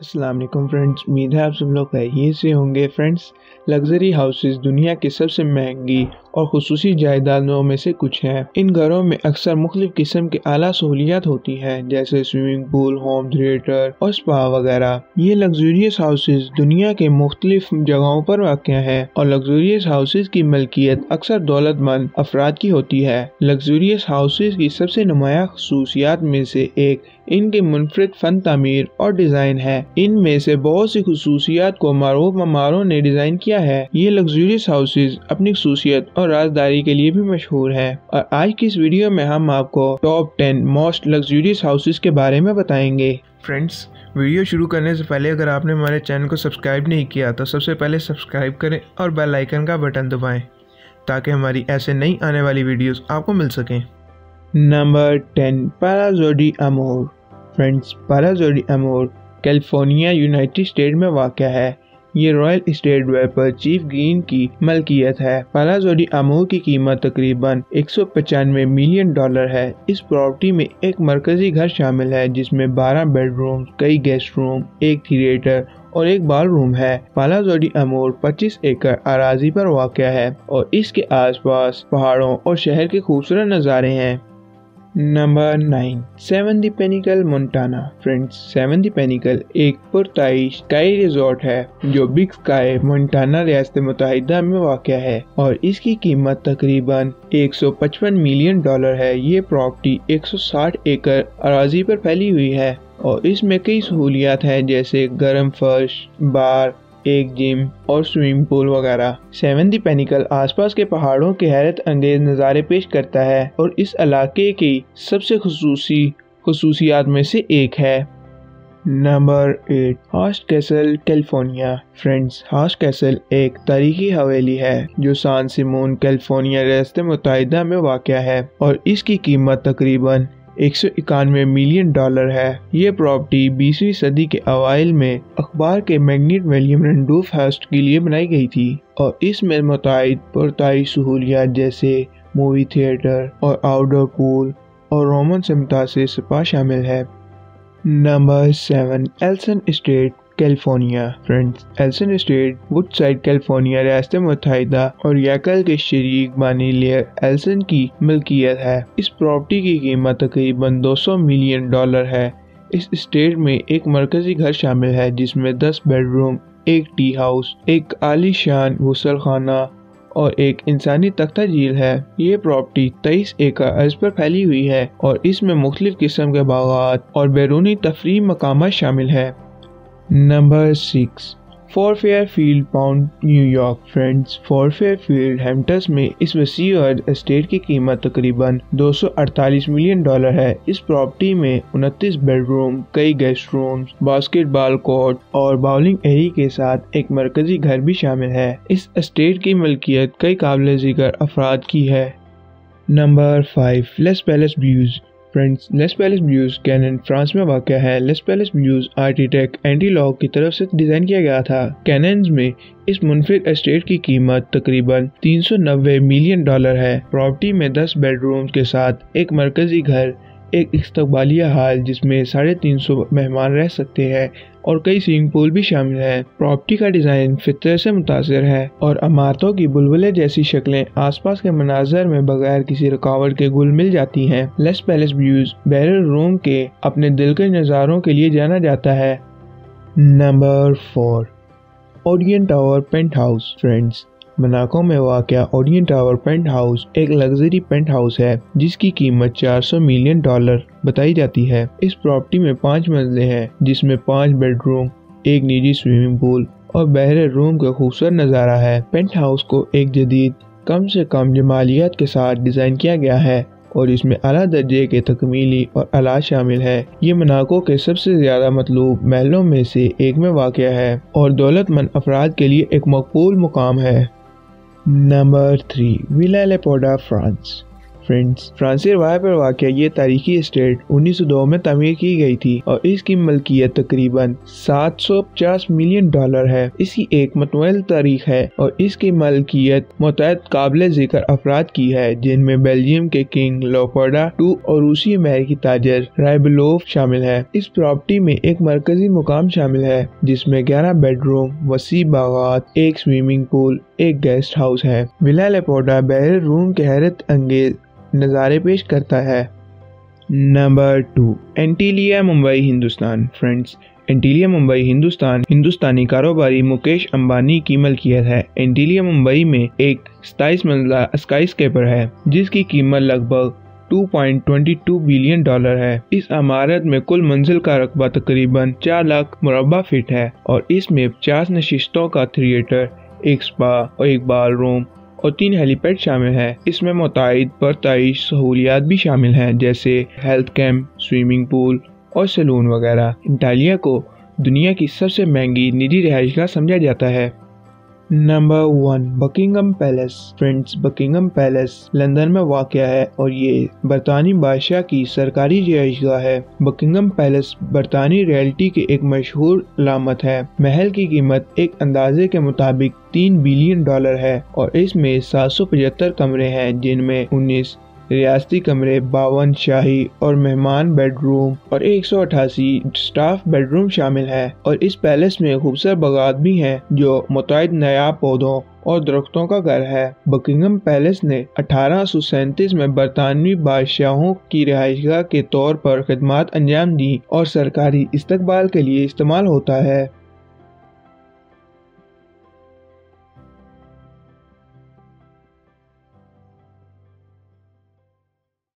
वालेकुम फ्रेंड्स उम्मीद है आप सब लोग खैरियत से होंगे। फ्रेंड्स लग्जरी हाउसेस दुनिया की सबसे महँगी और खसूसी जायदादों में से कुछ हैं। इन घरों में अक्सर मुख्तलिफ़ किस्म की आला सहूलियात होती हैं, जैसे स्विमिंग पूल होम थिएटर और स्पा वगैरह। ये लग्जरियस हाउसेस दुनिया के मुख्तलिफ़ जगहों पर वाक़ हैं और लग्जरियस हाउसेज की मलकियत अक्सर दौलतमंद अफराद की होती है। लग्जरियस हाउसेज की सबसे नुमाया खसूसियात में से एक इनके मुनफरद फन तमीर और डिज़ाइन है। इनमें से बहुत सी खसूसियात को मारूफ ममारों ने डिज़ाइन किया है। ये लग्जूरियस हाउसेज अपनी खसूसियत और राजदारी के लिए भी मशहूर है। और आज की इस वीडियो में हम आपको top ten most luxurious houses के बारे में बताएँगे। फ्रेंड्स, वीडियो शुरू करने से पहले अगर आपने हमारे चैनल को सब्सक्राइब नहीं किया तो सबसे पहले सब्सक्राइब करें और बेल आइकन का बटन दबाएँ, ताकि हमारी ऐसे नई आने वाली वीडियोस आपको मिल सकें। Number ten, Palazzo di Amore. Friends Palazzo di Amore California United State में वाक़ है। ये रॉयल स्टेट वे पर चीफ ग्रीन की मलकियत है। पैराजोडी अमूर की कीमत तकरीबन एक मिलियन डॉलर है। इस प्रॉपर्टी में एक मरकजी घर शामिल है, जिसमें 12 बेडरूम कई गेस्ट रूम एक थिएटर और एक बाल रूम है पालाजोडी अमूर 25 एकड़ अराजी पर वाक़ है और इसके आसपास पहाड़ों और शहर के खूबसूरत नज़ारे हैं। Number nine seven the Pinnacle Montana friends seven the Pinnacle एक पुरताई स्काई रिजॉर्ट है, जो बिग स्काई मोन्टाना रियासत मुतहदा में वाक़ है और इसकी कीमत तकरीबन 155 मिलियन डॉलर है। ये प्रॉपर्टी 160 एकड़ अराजी पर फैली हुई है और इसमें कई सहूलियात हैं, जैसे गर्म फर्श, बार एक जिम और स्विमिंग पूल वगैरह। सेवन दी पेनिकल आसपास के पहाड़ों के हैरत अंगेज नज़ारे पेश करता है और इस इलाके की सबसे खसूसी खसूसियात में से एक है। Number eight Hearst Castle California friends Hearst Castle एक तारीखी हवेली है, जो सान सिमोन कैलिफ़ोर्निया रियासत मुतहदा में वाक़ है और इसकी कीमत तकरीबन एक सौ इक्यानवे मिलियन डॉलर है। ये प्रॉपर्टी बीसवीं सदी के अवाइल में अखबार के मैग्नेट विलियम रेंडोफ हस्ट के लिए बनाई गई थी और इसमें मुतद पुरताई सहूलियात जैसे मूवी थिएटर और आउटडोर पूल और रोमन से मुतासर स्पा शामिल है। Number seven, Ellison Estate. California friends Ellison Estate Woodside California रियासत मुतहदा और याकल के शरीक बानी लेयर एल्सन की मिल्कियत है। इस प्रॉपर्टी की कीमत तकरीबन 200 मिलियन डॉलर है। इस स्टेट में एक मरकजी घर शामिल है, जिसमें 10 बेडरूम एक टी हाउस एक आलीशान गुसल खाना और एक इंसानी तख्ता झील है। ये प्रॉपर्टी तेईस एकड़ अर्ज़ पर फैली हुई है और इसमें मुख्तलिफ़ किस्म के बागात और बैरूनी तफरी मकाम शामिल है। Number six Fairfield pound New York friends Fairfield Hamptons में इस वसी अर्ज़ एस्टेट की कीमत तकरीबन 248 मिलियन डॉलर है। इस प्रॉपर्टी में उनतीस बेडरूम कई गेस्ट रूम्स बास्केटबॉल कोर्ट और बाउलिंग एरी के साथ एक मरकजी घर भी शामिल है। इस एस्टेट की मलकियत कई काबिल ज़िक्र अफराद की है। Number five Les Palais views friends Les Palais Bulles Cannes France में वाक़ है। Les Palais Bulles architect Antti Lovag की तरफ़ से डिज़ाइन किया गया था। कैनन में इस मुनफिक एस्टेट की कीमत तकरीबन 390 मिलियन डॉलर है। प्रॉपर्टी में 10 बेडरूम के साथ एक मरकजी घर एक इस्तबालिया हाल जिसमें साढ़े तीन सौ मेहमान रह सकते हैं और कई स्विमिंग पूल भी शामिल है। प्रॉपर्टी का डिज़ाइन फितर से मुतासर है और अमारतों की बुलबुले जैसी शक्लें आसपास के मनाजर में बगैर किसी रुकावट के गुल मिल जाती हैं। लेस पैलेस व्यूज़, बैरल रूम के अपने दिल के नज़ारों के लिए जाना जाता है। Number four Odeon Tower penthouse friends. Monaco में वाक़ ओडियन टावर पेंट हाउस एक लग्जरी पेंट हाउस है, जिसकी कीमत 400 मिलियन डॉलर बताई जाती है। इस प्रॉपर्टी में पाँच मंजिलें हैं, जिसमें पाँच बेडरूम, एक निजी स्विमिंग पूल और बहरे रूम का खूबसूरत नज़ारा है। पेंट हाउस को एक जदीद कम से कम जमालियात के साथ डिज़ाइन किया गया है और इसमें अला दर्जे के तकमीली और अलाज शामिल है। ये मनाको के सबसे ज़्यादा मतलूब महलों में से एक में वाक़ है और दौलतमंद अफराद के लिए एक मकबूल मुकाम है। Number three Villa Leopolda France friends French Riviera पर वाक़ ये तारीखी स्टेट 1902 में तमीर की गई थी और इसकी मलकियत तकरीबन 750 मिलियन डॉलर है। इसकी एक मतमल तारीख है और इसकी मलकियत मुतद काबिल ज़िक्र अफराद की है, जिनमें बेल्जियम के किंग लोपोडा टू और रूसी अमेरिकी ताजर रायबलोव शामिल है। इस प्रॉपर्टी में एक मरकजी मुकाम शामिल है, जिसमें 11 बेडरूम वसी बागात, एक स्विमिंग पूल, एक गेस्ट हाउस है। विला लेपोडा बहर रूम के हैरत अंगेज नज़ारे पेश करता है। Number two Antilia Mumbai Hindustan friends Antilia Mumbai Hindustan हिंदुस्तानी कारोबारी मुकेश अंबानी की मलकियत है। एंटीलिया मुंबई में एक सताइस मंजिला स्काई स्केपर है, जिसकी कीमत लगभग 2.22 बिलियन डॉलर है। इस इमारत में कुल मंजिल का रकबा तकरीबन 4 लाख मुरबा फीट है और इसमें 50 नशिस्तों का थिएटर एक स्पा और एक बाल रूम और तीन हेलीपैड शामिल है। इसमें मुतद परताइश सहूलियात भी शामिल हैं, जैसे हेल्थ कैंप स्विमिंग पूल और सैलून वगैरह। इंटालिया को दुनिया की सबसे महँगी निजी रिहाइश समझा जाता है। Number one Buckingham Palace friends Buckingham Palace London में वाक़ है और ये बरतानी बादशाह की सरकारी रिहाइशगाह है। बकिंगम पैलेस बरतानी रियल्टी के एक मशहूर लामत है। महल की कीमत एक अंदाजे के मुताबिक तीन बिलियन डॉलर है और इसमें सात सौ पचहत्तर कमरे हैं, जिनमें उन्नीस रियासती कमरे, बावन शाही और मेहमान बेडरूम और एक सौ अठासी स्टाफ बेडरूम शामिल है और इस पैलेस में खूबसूरत बगात भी हैं जो मुतद नायाब पौधों और दरख्तों का घर है। बकिंगम पैलेस ने अठारह में बरतानवी बादशाहों की रिहाइशगाह के तौर पर खदमात अंजाम दी और सरकारी इस्तकबाल के लिए इस्तेमाल होता है।